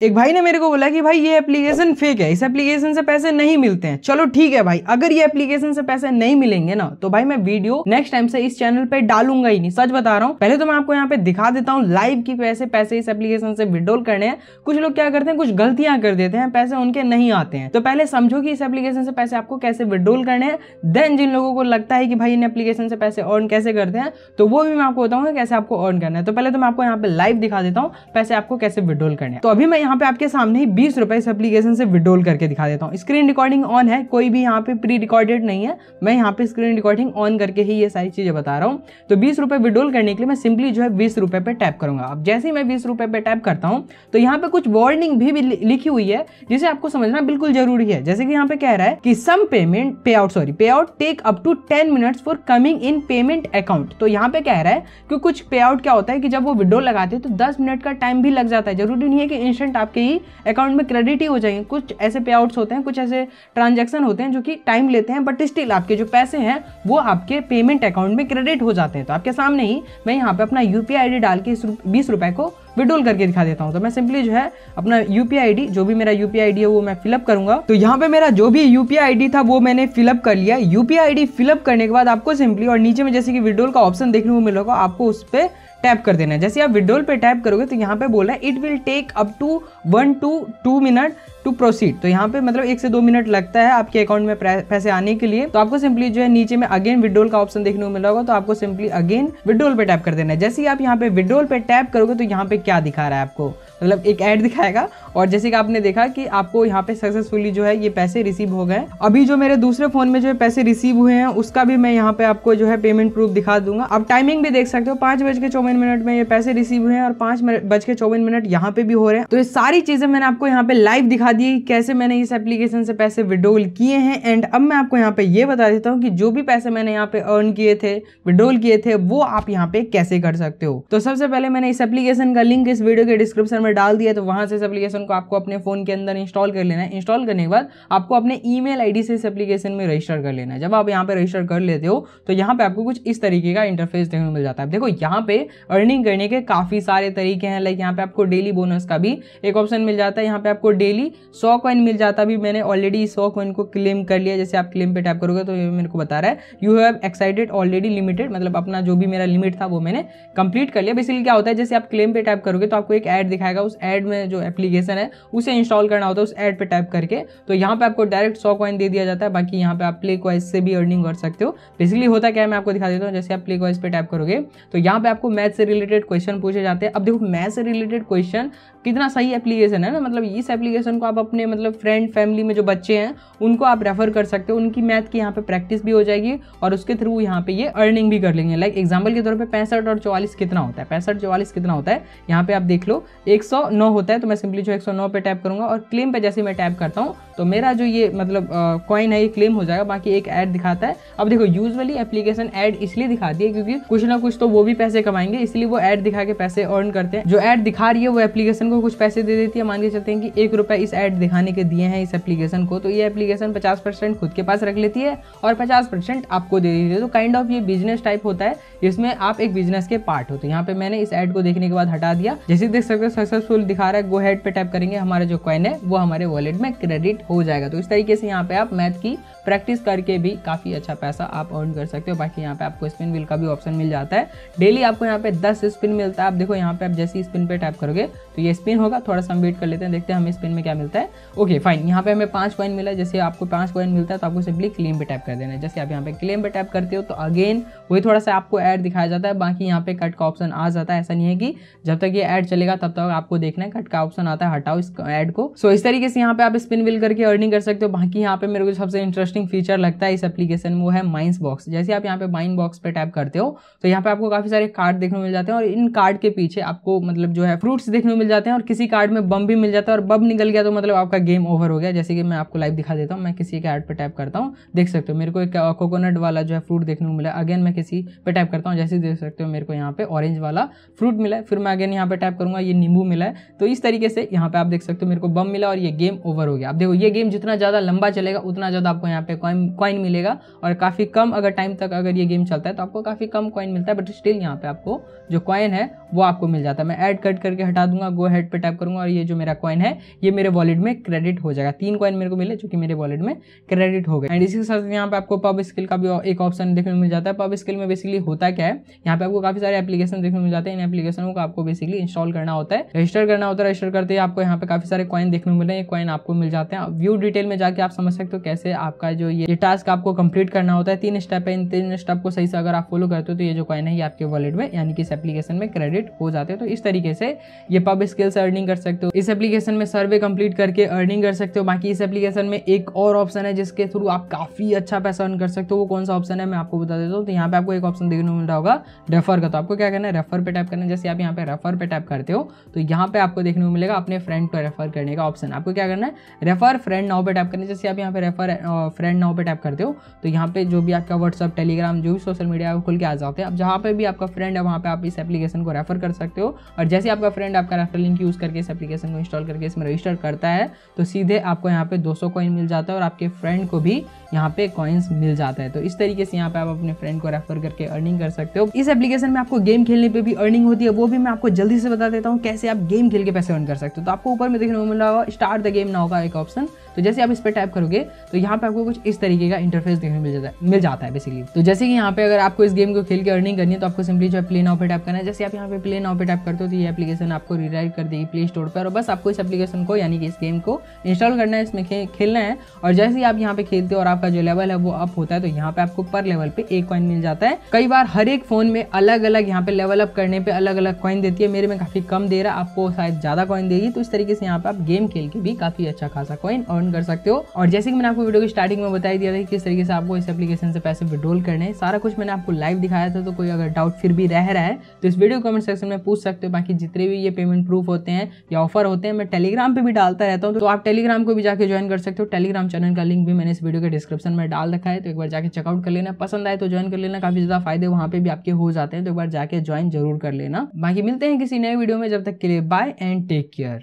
एक भाई ने मेरे को बोला कि भाई, ये एप्लीकेशन फेक है। इस एप्लीकेशन से पैसे नहीं मिलते हैं। चलो ठीक है भाई, अगर ये एप्लीकेशन से पैसे नहीं मिलेंगे ना तो भाई मैं वीडियो नेक्स्ट टाइम से इस चैनल पे डालूँगा ही नहीं। सच बता रहा हूँ, पहले तो मैं आपको यहाँ पे दिखा देता हूँ लाइव की पैसे पैसे इस एप्लीकेशन से विड्रॉल करने हैं। कुछ लोग क्या करते हैं, कुछ गलतियाँ कर देते हैं, पैसे उनके नहीं आते हैं। तो पहले समझो कि इस एप्लीकेशन से पैसे आपको कैसे विड्रॉल करने हैं। देन जिन लोगों को लगता है कि भाई, इन एप्लीकेशन से पैसे अर्न कैसे करते हैं तो वो भी मैं आपको बताऊँगा कैसे आपको अर्न करना है। तो पहले तो मैं आपको यहाँ पे लाइव दिखा देता हूँ, पैसे आपको कैसे विड्रॉल करने हैं। तो अभी मैं यहाँ पे आपके सामने ही बीस रुपए इस एप्लीकेशन से विड्रॉल करके दिखा देता हूँ। स्क्रीन रिकॉर्डिंग ऑन है कोई भी यहाँ पे प्री रिकॉर्डेड नहीं है। मैं यहाँ पे स्क्रीन रिकॉर्डिंग ऑन करके ही ये सारी चीज़ें बता रहा हूँ। तो बीस रुपए विड्रॉल करने के लिए मैं सिंपली जो है बीस रुपए पे टैप करूँगा। अब जैसे ही मैं बीस रुपए पे टैप करता हूँ तो यहाँ पे कुछ वार्निंग भी, भी लिखी हुई है जिसे आपको समझना बिल्कुल ज़रूरी है। जैसे कि यहाँ पे कह रहा है कि some payment pay out sorry pay out take up to ten minutes for coming in payment account तो यहाँ पे कह रहा है कि कुछ पे आउट क्या होता है कि जब वो विड्रॉल लगाते हैं तो दस मिनट का टाइम भी लग जाता है। ज़रूरी नहीं है कि इंस्टेंट आपके ही अकाउंट में क्रेडिट ही हो जाएँगे। कुछ ऐसे पे आउट्स होते हैं, कुछ ऐसे ट्रांजेक्शन होते हैं जो कि टाइम लेते हैं बट स्टिल आपके जो पैसे हैं, वो आपके पेमेंट अकाउंट में क्रेडिट हो जाते हैं। तो आपके सामने ही मैं यहाँ पे अपना यूपीआई आईडी डाल के इस बीस रुपए को विड्रोल करके दिखा देता हूँ। तो मैं सिंपली जो है अपना यूपीआई आईडी जो भी मेरा यूपीआई आईडी है, वो मैं फिलअप करूँगा। तो यहाँ पे मेरा जो भी यूपीआई आईडी था, वो मैंने फिलअप कर लिया। यूपीआई आईडी फिलअप करने के बाद आपको सिंपली और नीचे में जैसे कि विड्रोल का ऑप्शन देखने को मिलेगा आपको उस पर टैप कर देना है। जैसे आप विड्रोल पे टैप करोगे तो यहाँ पे बोल रहा है it will take up to one two two minute to proceed तो यहाँ पे मतलब एक से दो मिनट लगता है आपके अकाउंट में पैसे आने के लिए। तो आपको सिंपली जो है नीचे में अगेन विड्रोल का ऑप्शन देखने को मिला होगा तो आपको सिंपली अगेन विड्रोल पे टैप कर देना है। जैसे ही आप यहाँ पे विड्रोल पे टैप करोगे तो यहाँ पे क्या दिखा रहा है आपको? मतलब एक ऐड दिखाएगा। और जैसे कि आपने देखा कि आपको यहाँ पे सक्सेसफुली जो है ये पैसे रिसीव हो गए। अभी जो मेरे दूसरे फ़ोन में जो है पैसे रिसीव हुए हैं, उसका भी मैं यहाँ पे आपको जो है पेमेंट प्रूफ दिखा दूँगा। आप टाइमिंग भी देख सकते हो, पाँच बज के चौवन मिनट में ये पैसे रिसीव हुए हैं और पाँच बज के चौवन मिनट यहाँ पे भी हो रहे हैं। तो ये सारी चीज़ें मैंने आपको यहाँ पे लाइव दिखा दी कैसे मैंने इस एप्लीकेशन से पैसे विड्रोल किए हैं। एंड अब मैं आपको यहाँ पे ये बता देता हूँ कि जो भी पैसे मैंने यहाँ पे अर्न किए थे विड्रोल किए थे, वो आप यहाँ पे कैसे कर सकते हो। तो सबसे पहले मैंने इस एप्लीकेशन का लिंक इस वीडियो के डिस्क्रिप्शन में डाल दिया तो वहाँ से इस एप्लीकेशन को आपको अपने फ़ोन के अंदर इंस्टॉल कर लेना है। इंस्टॉल करने के बाद आपको अपने ईमेल आईडी से इस एप्लीकेशन में रजिस्टर कर लेना है। जब आप यहाँ पे रजिस्टर कर लेते हो तो यहाँ पे आपको कुछ इस तरीके का इंटरफेस देखने को मिल जाता है। देखो, यहाँ पे अर्निंग करने के काफ़ी सारे तरीके हैं। लाइक यहाँ पे आपको डेली बोनस का भी एक ऑप्शन मिल जाता है। यहाँ पे आपको डेली सौ कॉइन मिल जाता भी मैंने ऑलरेडी सौ कॉइन को क्लेम कर लिया। जैसे आप क्लेम पे टैप करोगे तो ये मेरे को बता रहा है you have excited already limited मतलब अपना जो भी मेरा लिमिट था वो मैंने कंप्लीट कर लिया। बेसिकली क्या होता है, जैसे आप क्लेम पे टैप करोगे तो आपको एक ऐड दिखाएगा उस ऐड में जो एप्लीकेशन है, उसे इंस्टॉल करना होता है उस ऐड पे टैप करके। तो यहाँ पे आपको डायरेक्ट सौ कॉइन दे दिया जाता है, बाकी यहाँ पे आप प्ले क्वाइज से भी अर्निंग कर सकते हो। बेसिकली होता क्या है, मैं आपको दिखा देता हूँ, जैसे आप प्ले क्वाइज पे टैप करोगे तो यहाँ पे आपको मैथ से रिलेटेड क्वेश्चन पूछे जाते हैं। अब देखो मैथ से रिलेटेड क्वेश्चन कितना सही एप्लीकेशन है ना मतलब इस एप्लीकेशन को आप अपने मतलब फ्रेंड फैमिली में जो बच्चे हैं, उनको आप रेफर कर सकते हो। उनकी मैथ की यहाँ पे प्रैक्टिस भी हो जाएगी और उसके थ्रू यहाँ पे ये अर्निंग भी कर लेंगे। लाइक एग्ज़ाम्पल के तौर पे पैंसठ और चौवालीस कितना होता है? पैंसठ, चौवालीस कितना होता है? यहाँ पे आप देख लो, एक होता है तो मैं सिंपली जो एक पे टैप करूँगा और क्लेम पे जैसे मैं टैप करता हूँ तो मेरा जो ये मतलब कॉइन है, ये क्लेम हो जाएगा, बाकी एक ऐड दिखाता है। अब देखो यूजुअली एप्लीकेशन ऐड इसलिए दिखाती है क्योंकि कुछ ना कुछ तो वो भी पैसे कमाएँगे, इसलिए वो ऐड दिखा के पैसे अर्न करते हैं। जो ऐड दिखा रही है, वो एप्लीकेशन को कुछ पैसे दे देती है। मान के चलते हैं कि एक रुपए इस ऐड दिखाने के दिए हैं, इस एप्लीकेशन को तो ये एप्लीकेशन पचास खुद के पास रख लेती है और पचास आपको दे देती है। तो काइंड ऑफ़ ये बिज़नेस टाइप होता है इसमें आप एक बिज़नेस के पार्ट हो। तो यहाँ पे मैंने इस ऐड को देखने के बाद हटा दिया। जैसे देख सकते हो सक्सेसफुल दिखा रहा है गो हेड पे टैप करेंगे, हमारा जो कॉइन है, वो हमारे वॉलेट में क्रेडिट हो जाएगा। तो इस तरीके से यहाँ पे आप मैथ की प्रैक्टिस करके भी काफ़ी अच्छा पैसा आप अर्न कर सकते हो। बाकी यहाँ पे आपको स्पिन व्हील का भी ऑप्शन मिल जाता है। डेली आपको यहाँ पे 10 स्पिन मिलता है। आप देखो यहाँ पे आप जैसे स्पिन पे टैप करोगे तो ये स्पिन होगा। थोड़ा सा हम वेट कर लेते हैं, देखते हैं हमें स्पिन में क्या मिलता है। ओके फाइन यहाँ पे हमें पाँच कॉइन मिला जैसे आपको पाँच कॉइन मिलता है तो आपको सिंपली क्लेम पे टैप कर देना है। जैसे आप यहाँ पे क्लेम पे टैप करते हो तो अगेन वही थोड़ा सा आपको ऐड दिखाया जाता है। बाकी यहाँ पे कट का ऑप्शन आ जाता है। ऐसा नहीं है कि जब तक ये ऐड चलेगा, तब तक आपको देखना है कट का ऑप्शन आता है, हटाओ इस एड को। सो इस तरीके से यहाँ पे आप स्पिन विल करके अर्निंग कर सकते हो। बाकी यहाँ पे मेरे को सबसे इंटरेस्टिंग फीचर लगता है इस एप्लीकेशन वो है माइंस बॉक्स जैसे आप यहाँ पे माइन बॉक्स पे टैप करते हो तो यहाँ पे आपको काफ़ी सारे कार्ड देखने मिल जाते हैं और इन कार्ड के पीछे आपको मतलब जो है फ्रूट्स देखने मिल जाते हैं और किसी कार्ड में बम भी मिल जाता है और बम निकल गया तो मतलब आपका गेम ओवर हो गया। जैसे कि मैं आपको लाइव दिखा देता हूँ, मैं किसी के ऐड पर टैप करता हूँ, देख सकते हो। मेरे को एक कोकोनट वाला जो है फ्रूट देखने को मिला। अगेन मैं किसी पे टैप करता हूँ, जैसे देख सकते हो मेरे को यहाँ पे ऑरेंज वाला फ्रूट मिला फिर मैं अगेन यहाँ पे टैप करूँगा, ये नींबू है। तो इस तरीके से यहाँ पे आप देख सकते हो मेरे को बम मिला और ये गेम ओवर हो गया। अब देखो, ये गेम जितना ज़्यादा लंबा चलेगा, उतना ज़्यादा आपको यहाँ पे कॉइन मिलेगा और काफ़ी कम अगर टाइम तक अगर ये गेम चलता है तो आपको काफ़ी कम कॉइन मिलता है बट स्टिल यहाँ पे आपको जो कॉइन है, वो आपको मिल जाता है। मैं ऐड कट करके हटा दूँगा गो हेड पे टैप करूँगा और ये जो मेरा कॉइन है, ये मेरे वॉलेट में क्रेडिट हो जाएगा। तीन कॉइन मेरे को मिले जो कि मेरे वॉलेट में क्रेडिट हो गए। एंड इसी के साथ यहाँ पे आपको पब स्किल का भी एक ऑप्शन देखने को मिल जाता है। पब स्किल में बेसिकली होता क्या है, यहाँ पे आपको काफ़ी सारे एप्लीकेशन देखने को मिल जाते हैं। इन एप्लीकेशनों को आपको बेसिकली इंस्टॉल करना होता है। रजिस्टर करना होता है, रजिस्टर करते हैं आपको यहाँ पे काफ़ी सारे कॉइन देखने को मिल हैं कॉइन आपको मिल जाते हैं। व्यू डिटेल में जाके आप समझ सकते हो कैसे आपका जो ये टास्क आपको कंप्लीट करना होता है। तीन स्टेप है, इन तीन स्टेप को सही से अगर आप फॉलो करते हो तो ये जो कॉइन है, ये आपके वॉलेट में, यानी कि इस एप्लीकेशन में क्रेडिट हो जाते हैं। तो इस तरीके से ये पब स्किल्स अर्निंग कर सकते हो। इस एप्लीकेशन में सर्वे कंप्लीट करके अर्निंग कर सकते हो। बाकी इस एप्लीकेशन में एक और ऑप्शन है, जिसके थ्रू आप काफ़ी अच्छा पैसा अर्न कर सकते हो। वो कौन सा ऑप्शन है, मैं आपको बता देता हूँ। तो यहाँ पे आपको एक ऑप्शन देखने को मिल रहा होगा रेफर का। तो आपको क्या करना है रेफर पे टैप करना है। जैसे आप यहाँ पे रेफर पे टैप करते हो तो यहाँ पे आपको देखने को मिलेगा अपने फ्रेंड को रेफर करने का ऑप्शन आपको क्या करना है? रेफर फ्रेंड नाउ पे टैप करना जैसे आप यहाँ पे रेफर फ्रेंड नाउ पे टैप करते हो तो यहाँ पे जो भी आपका व्हाट्सअप टेलीग्राम जो भी सोशल मीडिया है खुल के आ जाते हैं, अब जहाँ पे भी आपका फ्रेंड है, वहाँ पे आप इस एप्लीकेशन को रेफर कर सकते हो। और जैसे आपका फ्रेंड आपका रेफर लिंक यूज़ करके इस एप्लीकेशन को इंस्टॉल करके इसमें रजिस्टर करता है तो सीधे आपको यहाँ पे 200 कॉइन मिल जाता है और आपके फ्रेंड को भी यहाँ पे कॉइन्स मिल जाता है। तो इस तरीके से यहाँ पे आप अपने फ्रेंड को रेफर करके अर्निंग कर सकते हो। इस एप्लीकेशन में आपको गेम खेलने पर भी अर्निंग होती है, वो भी मैं आपको जल्दी से बता देता हूँ, कैसे गेम खेल के पैसे अर्न कर सकते हो। तो आपको ऊपर में देखने को मिल रहा होगा स्टार्ट द गेम नाउ का एक ऑप्शन तो जैसे आप इस पर टाइप करोगे तो यहाँ पे आपको कुछ इस तरीके का इंटरफेस देखने मिल जाता है, मिल जाता है बेसिकली तो जैसे कि यहाँ पे अगर आपको इस गेम को खेल के अर्निंग करनी है तो आपको सिंपली जो है प्ले नाउ पे टाइप करना है। जैसे आप यहाँ पे प्ले नाउ पे टाइप करते हो तो ये एप्लीकेशन आपको रिराइट कर देगी प्ले स्टोर पर, और बस आपको इस एप्लीकेशन को, यानी कि इस गेम को इंस्टॉल करना है, इसमें खेलना है। और जैसे ही आप यहाँ पे खेलते हो और आपका जो लेवल है वो अप होता है तो यहाँ पे आपको पर लेवल पे एक कॉइन मिल जाता है। कई बार हर एक फ़ोन में अलग अलग यहाँ पे लेवल अप करने पे अलग अलग कॉइन देती है। मेरे में काफ़ी कम दे रहा है, आपको शायद ज़्यादा कॉइन देगी तो इस तरीके से यहाँ पे आप गेम खेल के भी काफ़ी अच्छा खासा कॉइन अर्न कर सकते हो। और जैसे कि मैंने आपको वीडियो की स्टार्टिंग में बताई दिया था किस तरीके से आपको इस एप्लीकेशन से पैसे विड्रोल करने हैं। सारा कुछ मैंने आपको लाइव दिखाया था तो कोई अगर डाउट फिर भी रह रहा है तो इस वीडियो कमेंट सेक्शन में पूछ सकते हो। बाकी जितने भी ये पेमेंट प्रूफ होते हैं या ऑफ़र होते हैं, मैं टेलीग्राम पर भी डालता रहता हूँ तो आप टेलीग्राम को भी जाके ज्वाइन कर सकते हो। टेलीग्राम चैनल का लिंक भी मैंने इस वीडियो के डिस्क्रिप्शन में डाल रखा है तो एक बार जाकर चेकआउट कर लेना। पसंद आए तो ज्वाइन कर लेना, काफ़ी ज़्यादा फ़ायदे वहाँ पे भी आपके हो जाते हैं तो एक बार जाके ज्वाइन ज़रूर कर लेना। बाकी मिलते हैं किसी नए वीडियो में, जब तक के लिए बाय एंड टेक केयर